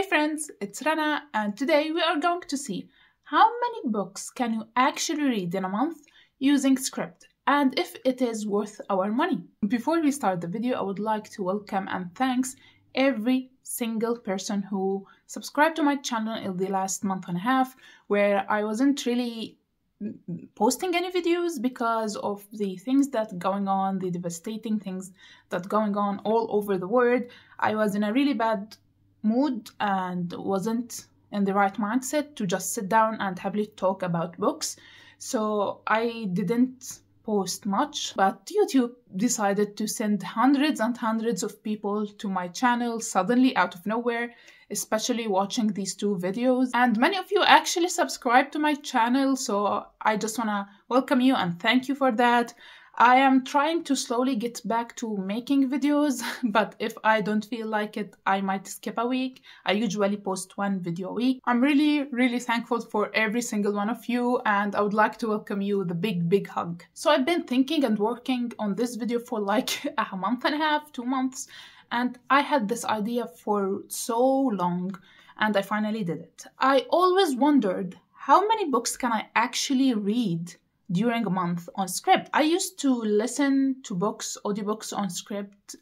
Hey friends, it's Rana and today we are going to see how many books can you actually read in a month using Scribd and if it is worth our money. Before we start the video, I would like to welcome and thanks every single person who subscribed to my channel in the last month and a half where I wasn't really mm, posting any videos because of the things that going on the devastating things that going on all over the world i was in a really bad mood and wasn't in the right mindset to just sit down and happily talk about books so i didn't post much but youtube decided to send hundreds and hundreds of people to my channel suddenly out of nowhere especially watching these two videos. And many of you actually subscribe to my channel, so I just wanna welcome you and thank you for that. I am trying to slowly get back to making videos, but if I don't feel like it, I might skip a week. I usually post one video a week. I'm really, really thankful for every single one of you, and I would like to welcome you with a big, big hug. So I've been thinking and working on this video for like a month and a half, two months, and I had this idea for so long and I finally did it. I always wondered how many books can I actually read during a month on Scribd? I used to listen to books, audiobooks on Scribd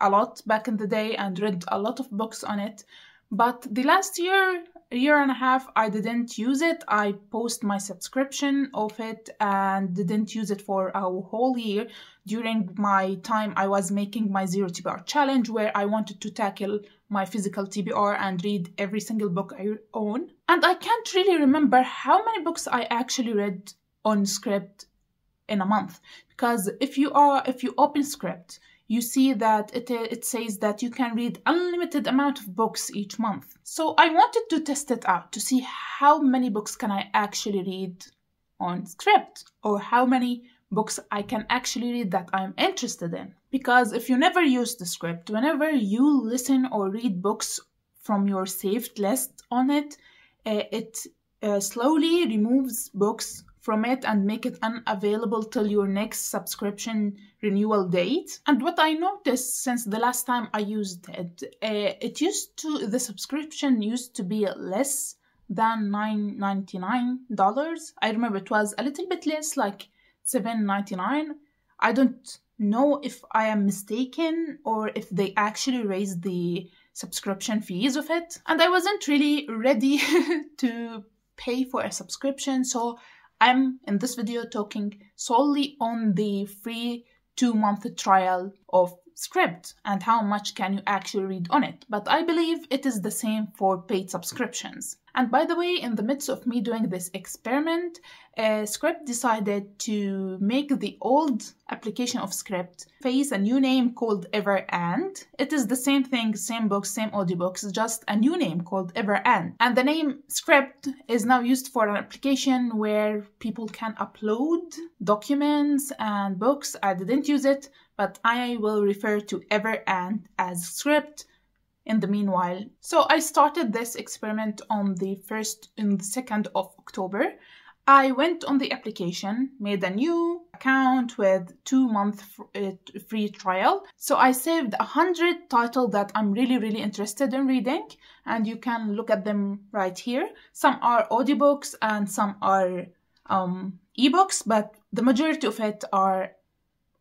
a lot back in the day and read a lot of books on it. But the last year, year and a half, I didn't use it. I post my subscription of it and didn't use it for a whole year. During my time, I was making my zero TBR challenge where I wanted to tackle my physical TBR and read every single book I own. And I can't really remember how many books I actually read on Scribd in a month because if you are if you open Scribd you see that it, it says that you can read unlimited amount of books each month. So I wanted to test it out to see how many books can I actually read on Scribd or how many books I can actually read that I'm interested in. Because if you never use the Scribd whenever you listen or read books from your saved list on it, uh, it uh, slowly removes books from it and make it unavailable till your next subscription renewal date. And what I noticed since the last time I used it, uh, it used to, the subscription used to be less than $9.99. I remember it was a little bit less, like $7.99. I don't know if I am mistaken or if they actually raised the subscription fees of it. And I wasn't really ready to pay for a subscription, so I'm in this video talking solely on the free two month trial of Scribd and how much can you actually read on it. But I believe it is the same for paid subscriptions. And by the way, in the midst of me doing this experiment, uh, Scribd decided to make the old application of Scribd face a new name called Everand. It is the same thing, same books, same audiobooks, just a new name called Everand. And the name Scribd is now used for an application where people can upload documents and books. I didn't use it, but I will refer to Everand as Scribd in the meanwhile. So I started this experiment on the 1st and the 2nd of October. I went on the application, made a new account with two month uh, free trial. So I saved a hundred titles that I'm really, really interested in reading, and you can look at them right here. Some are audiobooks and some are um, ebooks, but the majority of it are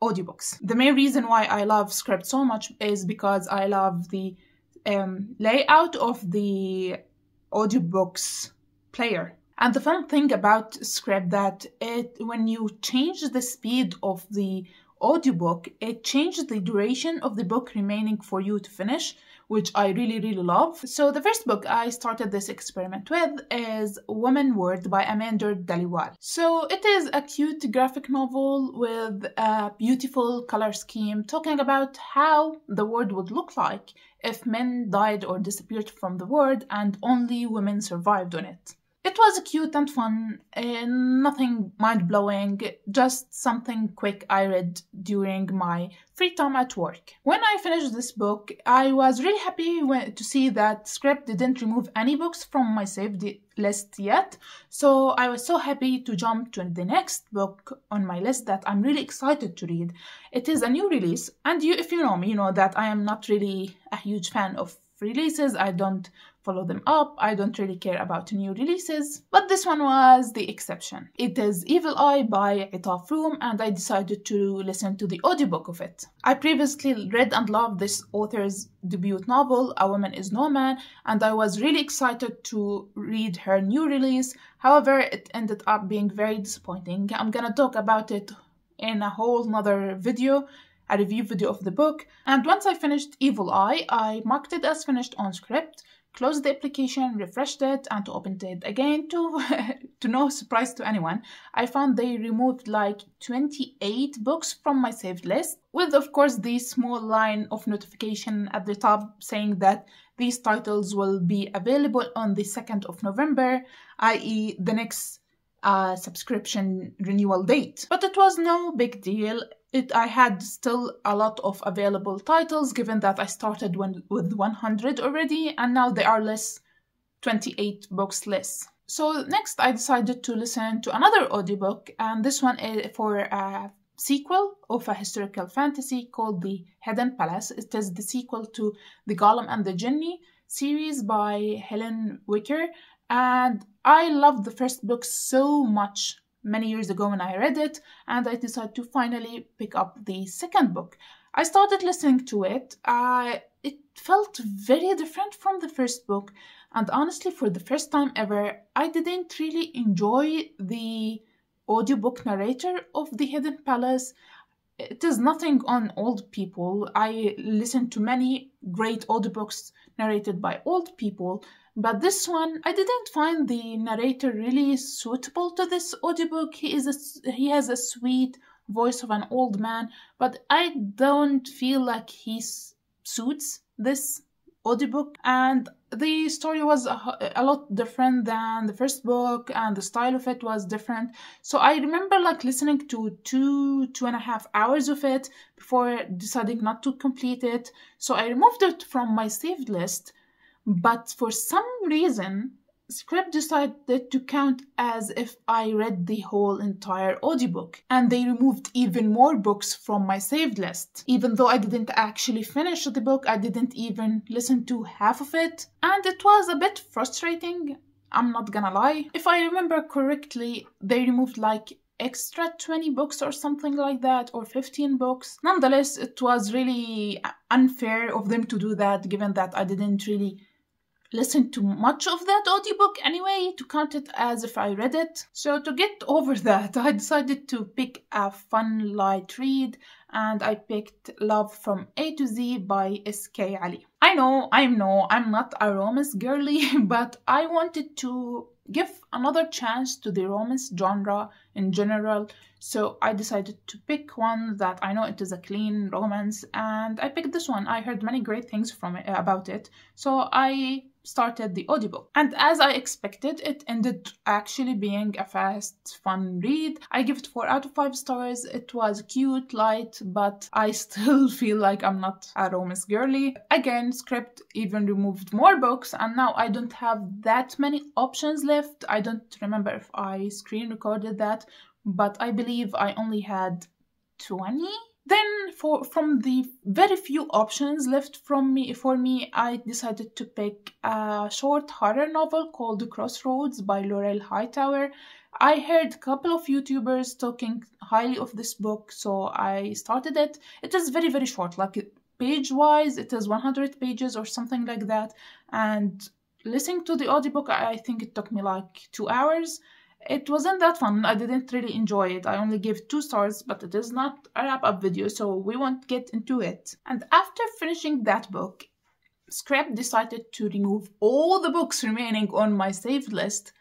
audiobooks. The main reason why I love Scribd so much is because I love the um, layout of the audiobooks player. And the fun thing about Scribd that it when you change the speed of the audiobook, it changes the duration of the book remaining for you to finish which I really, really love. So the first book I started this experiment with is Woman World by Aminder Dhaliwal. So it is a cute graphic novel with a beautiful color scheme talking about how the world would look like if men died or disappeared from the world and only women survived on it. It was cute and fun, uh, nothing mind blowing, just something quick I read during my free time at work. When I finished this book, I was really happy to see that Scribd didn't remove any books from my saved list yet, so I was so happy to jump to the next book on my list that I'm really excited to read. It is a new release, and you, if you know me, you know that I am not really a huge fan of releases. I don't follow them up. I don't really care about new releases, but this one was the exception. It is Evil Eye by Etaf Rum, and I decided to listen to the audiobook of it. I previously read and loved this author's debut novel, A Woman is No Man, and I was really excited to read her new release. However, it ended up being very disappointing. I'm gonna talk about it in a whole nother video a review video of the book. And once I finished Evil Eye, I marked it as finished on Scribd, closed the application, refreshed it, and opened it again to, to no surprise to anyone. I found they removed like 28 books from my saved list, with of course the small line of notification at the top saying that these titles will be available on the 2nd of November, i.e., the next uh, subscription renewal date. But it was no big deal it, I had still a lot of available titles given that I started when, with 100 already and now there are less 28 books less. So next I decided to listen to another audiobook and this one is for a sequel of a historical fantasy called The Hidden Palace. It is the sequel to The Golem and the Jinni series by Helene Wecker and I loved the first book so much many years ago when I read it, and I decided to finally pick up the second book. I started listening to it. Uh, it felt very different from the first book, and honestly, for the first time ever, I didn't really enjoy the audiobook narrator of The Hidden Palace. It is nothing on old people. I listened to many great audiobooks narrated by old people, but this one, I didn't find the narrator really suitable to this audiobook. He is a, he has a sweet voice of an old man, but I don't feel like he suits this audiobook. And the story was a, a, lot different than the first book, and the style of it was different. So I remember like listening to two, two and a half hours of it before deciding not to complete it. So I removed it from my saved list but for some reason, Scribd decided to count as if I read the whole entire audiobook, and they removed even more books from my saved list. Even though I didn't actually finish the book, I didn't even listen to half of it, and it was a bit frustrating. I'm not gonna lie. If I remember correctly, they removed like extra 20 books or something like that or 15 books nonetheless it was really unfair of them to do that given that i didn't really listen to much of that audiobook anyway to count it as if I read it. So to get over that, I decided to pick a fun light read and I picked Love from A to Z by S.K. Ali. I know, I know, I'm not a romance girly, but I wanted to give another chance to the romance genre in general. So I decided to pick one that I know it is a clean romance, and I picked this one. I heard many great things from it, about it, so I started the audiobook. And as I expected, it ended actually being a fast, fun read. I give it 4 out of 5 stars. It was cute, light, but I still feel like I'm not a romance girly. Again, Scribd even removed more books, and now I don't have that many options left. I don't remember if I screen recorded that, but I believe I only had 20 then for from the very few options left from me for me i decided to pick a short horror novel called The crossroads by laurel hightower. I heard a couple of youtubers talking highly of this book so i started it. It is very very short like page wise it is 100 pages or something like that. And listening to the audiobook i think it took me like two hours it wasn't that fun. I didn't really enjoy it. I only gave two stars, but it is not a wrap up video, so we won't get into it. And after finishing that book, Scribd decided to remove all the books remaining on my saved list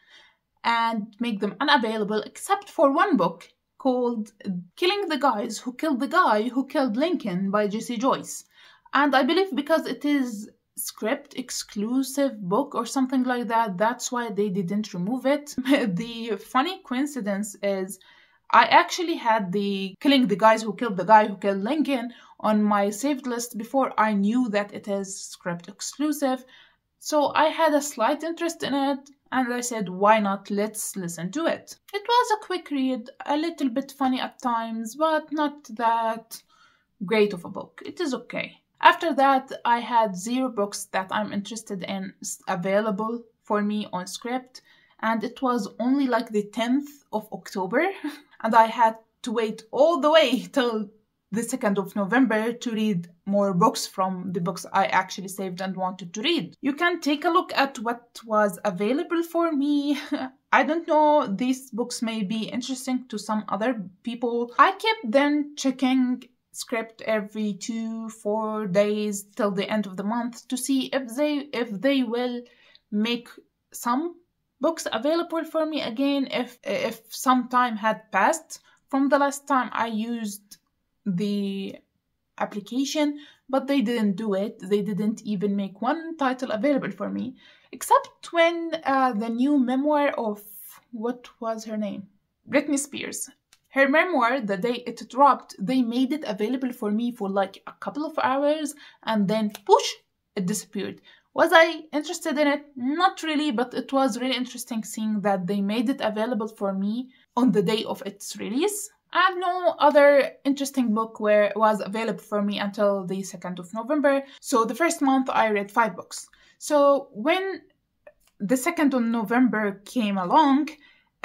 and make them unavailable except for one book called Killing the Guys Who Killed the Guy Who Killed Lincoln by Jesse Joyce. And I believe because it is Scribd exclusive book or something like that. That's why they didn't remove it. the funny coincidence is I actually had the killing the guys who killed the guy who killed Lincoln on my saved list before I knew that it is Scribd exclusive. So I had a slight interest in it and I said, why not? Let's listen to it. It was a quick read, a little bit funny at times, but not that great of a book. It is okay. After that, I had zero books that I'm interested in available for me on Scribd, and it was only like the 10th of October, and I had to wait all the way till the 2nd of November to read more books from the books I actually saved and wanted to read. You can take a look at what was available for me. I don't know, these books may be interesting to some other people. I kept then checking Scribd every two, four days till the end of the month to see if they if they will make some books available for me again if if some time had passed from the last time I used the application, but they didn't do it. They didn't even make one title available for me, except when uh, the new memoir of what was her name? Britney Spears. Her memoir, the day it dropped, they made it available for me for like a couple of hours and then push, it disappeared. Was I interested in it? Not really, but it was really interesting seeing that they made it available for me on the day of its release. And no other interesting book where it was available for me until the 2nd of November. So the first month I read five books. So when the 2nd of November came along,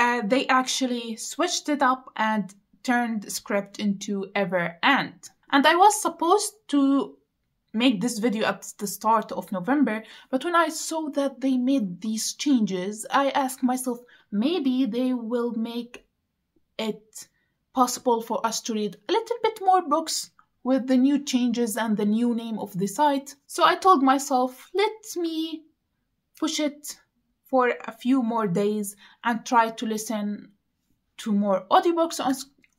uh, they actually switched it up and turned Scribd into Everand. And I was supposed to make this video at the start of November, but when I saw that they made these changes, I asked myself, maybe they will make it possible for us to read a little bit more books with the new changes and the new name of the site. So I told myself, let me push it for a few more days and try to listen to more audiobooks on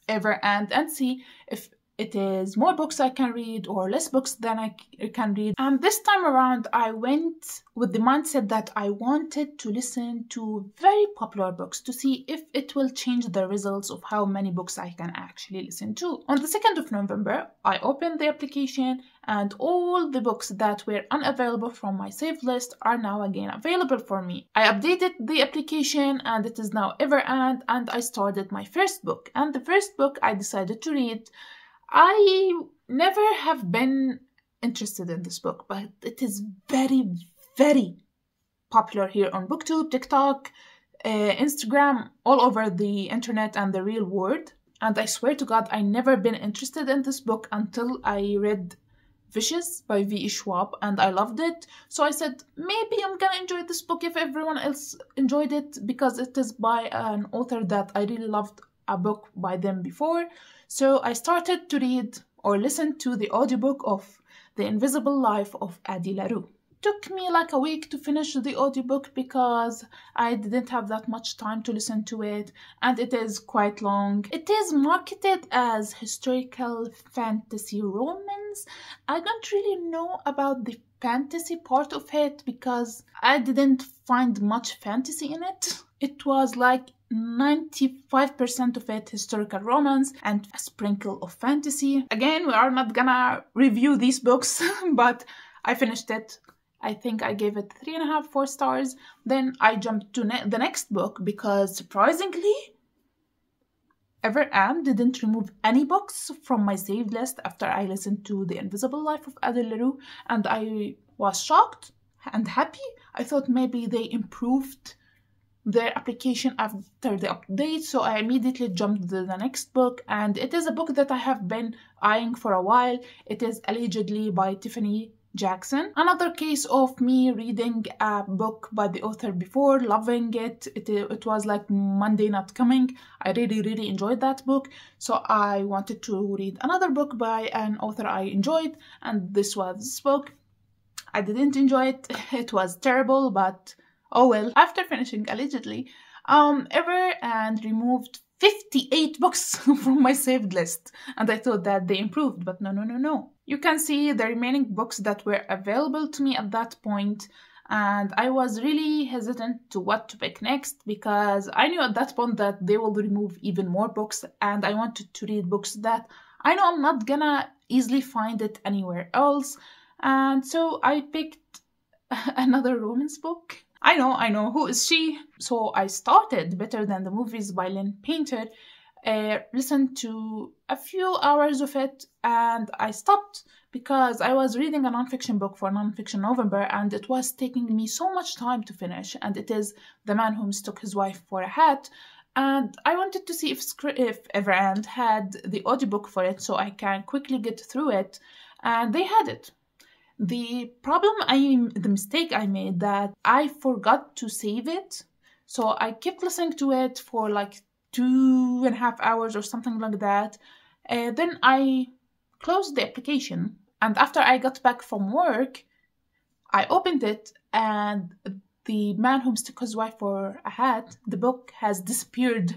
Everand and see if it is more books I can read or less books than I can read. And this time around, I went with the mindset that I wanted to listen to very popular books to see if it will change the results of how many books I can actually listen to. On the 2nd of November, I opened the application and all the books that were unavailable from my saved list are now again available for me. I updated the application and it is now and And I started my first book. And the first book I decided to read I never have been interested in this book, but it is very, very popular here on BookTube, TikTok, uh, Instagram, all over the internet and the real world. And I swear to God, I never been interested in this book until I read Vicious by V.E. Schwab and I loved it. So I said, maybe I'm gonna enjoy this book if everyone else enjoyed it because it is by an author that I really loved a book by them before. So I started to read or listen to the audiobook of The Invisible Life of Addie LaRue. Took me like a week to finish the audiobook because I didn't have that much time to listen to it and it is quite long. It is marketed as historical fantasy romance. I don't really know about the fantasy part of it because I didn't find much fantasy in it. It was like 95% of it historical romance and a sprinkle of fantasy. Again, we are not gonna review these books, but I finished it. I think I gave it three and a half, four stars. Then I jumped to ne the next book because surprisingly, Ever Everand didn't remove any books from my saved list after I listened to The Invisible Life of Addie LaRue, and I was shocked and happy. I thought maybe they improved their application after the update so i immediately jumped to the next book and it is a book that i have been eyeing for a while it is allegedly by tiffany jackson. Another case of me reading a book by the author before loving it. It, it was like monday not coming. I really really enjoyed that book. So i wanted to read another book by an author i enjoyed and this was this book. I didn't enjoy it. It was terrible but Oh well, after finishing allegedly, um, Everand removed 58 books from my saved list, and I thought that they improved, but no, no, no, no. You can see the remaining books that were available to me at that point, and I was really hesitant to what to pick next because I knew at that point that they will remove even more books, and I wanted to read books that I know I'm not gonna easily find it anywhere else, and so I picked another romance book I know, I know, who is she? So I started Better Than the Movies by Lynn Painter. Uh, listened to a few hours of it and I stopped because I was reading a nonfiction book for Nonfiction November and it was taking me so much time to finish. And it is The Man Who Mistook His Wife for a Hat. And I wanted to see if, if Everand had the audiobook for it so I can quickly get through it. And they had it. The problem I, the mistake I made that I forgot to save it. So I kept listening to it for like two and a half hours or something like that. Uh, then I closed the application, and after I got back from work, I opened it, and the man who mistook his wife for a hat, the book has disappeared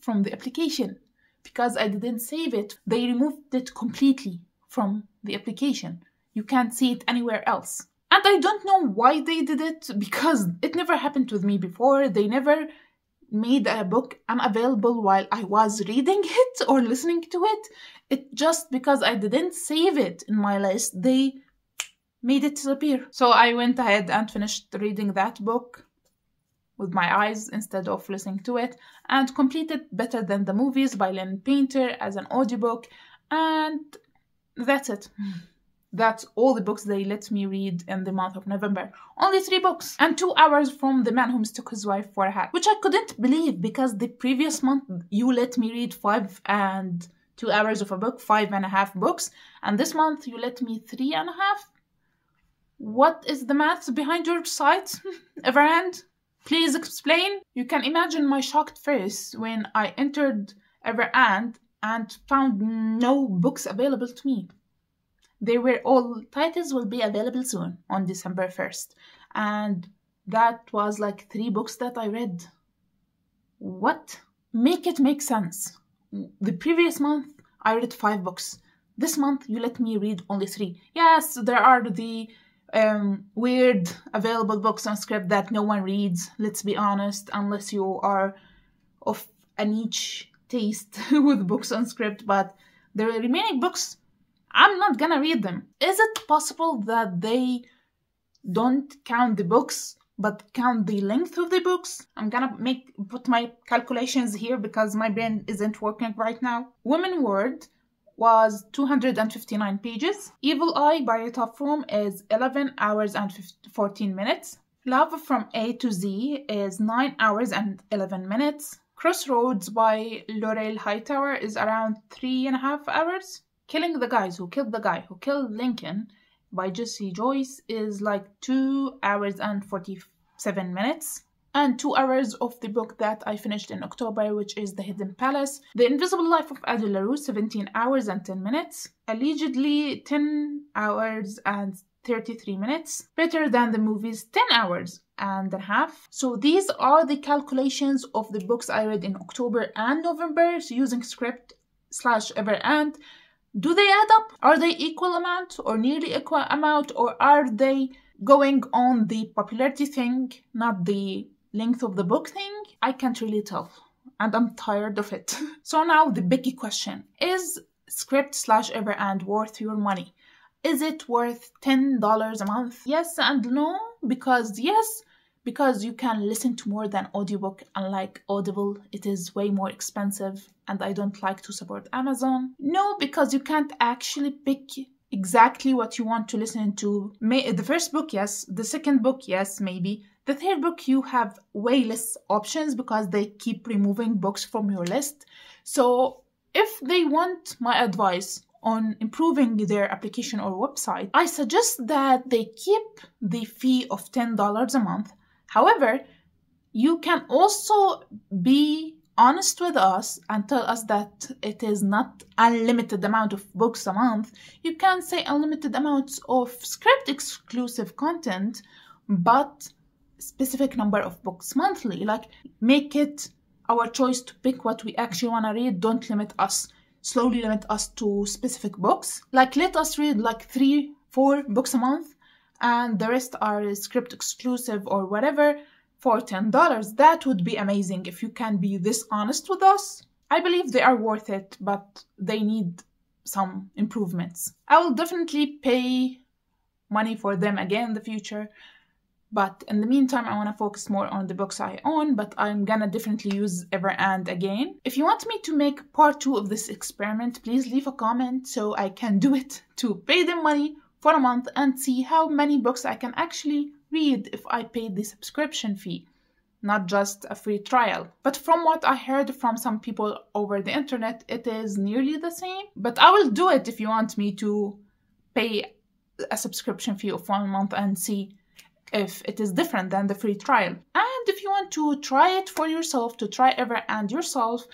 from the application because I didn't save it. They removed it completely from the application. You can't see it anywhere else. And I don't know why they did it because it never happened with me before. They never made a book unavailable while I was reading it or listening to it. It just because I didn't save it in my list, they made it disappear. So I went ahead and finished reading that book with my eyes instead of listening to it and completed Better Than the Movies by Lynn Painter as an audiobook and that's it. That's all the books they let me read in the month of November. Only three books. And two hours from The Man Who Mistook His Wife for a Hat. Which I couldn't believe because the previous month you let me read five and two hours of a book, five and a half books. And this month you let me three and a half. What is the math behind your site, Everand? Please explain. You can imagine my shocked face when I entered Everand and found no books available to me they were all titles will be available soon on December 1st. And that was like three books that I read. What? Make it make sense. The previous month I read five books. This month you let me read only three. Yes, there are the um, weird available books on Scribd that no one reads, let's be honest, unless you are of a niche taste with books on Scribd, but the remaining books I'm not gonna read them. Is it possible that they don't count the books but count the length of the books? I'm gonna make put my calculations here because my brain isn't working right now. Woman World was 259 pages. Evil Eye by Etaf Rum is 11 hours and 14 minutes. Love from A to Z is 9 hours and 11 minutes. Crossroads by Laurel Hightower is around three and a half hours. Killing the Guys Who Killed the Guy Who Killed Lincoln by Jesse Joyce is like 2 hours and 47 minutes. And two hours of the book that I finished in October, which is The Hidden Palace. The Invisible Life of Addie LaRue, 17 hours and 10 minutes. Allegedly 10 hours and 33 minutes. Better than the movies, 10 hours and a half. So these are the calculations of the books I read in October and November so using Scribd slash Everand do they add up? Are they equal amount or nearly equal amount or are they going on the popularity thing, not the length of the book thing? I can't really tell and I'm tired of it. so now the biggie question is Scribd slash Everand worth your money? Is it worth $10 a month? Yes and no, because yes, because you can listen to more than audiobook unlike audible it is way more expensive and i don't like to support amazon. No because you can't actually pick exactly what you want to listen to. May, the first book yes. The second book yes maybe. The third book you have way less options because they keep removing books from your list. So if they want my advice on improving their application or website, I suggest that they keep the fee of $10 a month However, you can also be honest with us and tell us that it is not unlimited amount of books a month. You can say unlimited amounts of Scribd exclusive content but specific number of books monthly. Like make it our choice to pick what we actually want to read. Don't limit us slowly limit us to specific books. Like let us read like three four books a month and the rest are Scribd exclusive or whatever for $10. That would be amazing if you can be this honest with us. I believe they are worth it, but they need some improvements. I will definitely pay money for them again in the future, But in the meantime, I want to focus more on the books I own, but I'm gonna definitely use Everand again. If you want me to make part two of this experiment, please leave a comment so I can do it to pay them money for a month and see how many books I can actually read if I paid the subscription fee not just a free trial. But from what I heard from some people over the internet, it is nearly the same. But I will do it if you want me to pay a subscription fee of one month and see if it is different than the free trial. And if you want to try it for yourself, to try Everand yourself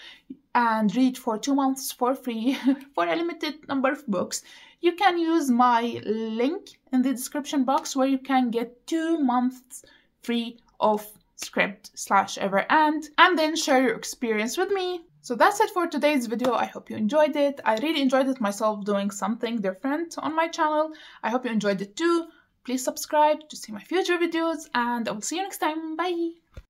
and read for two months for free for a limited number of books, you can use my link in the description box where you can get two months free of Scribd slash ever Everand and then share your experience with me. So that's it for today's video. I hope you enjoyed it. I really enjoyed it myself doing something different on my channel. I hope you enjoyed it too. Please subscribe to see my future videos and I will see you next time. Bye!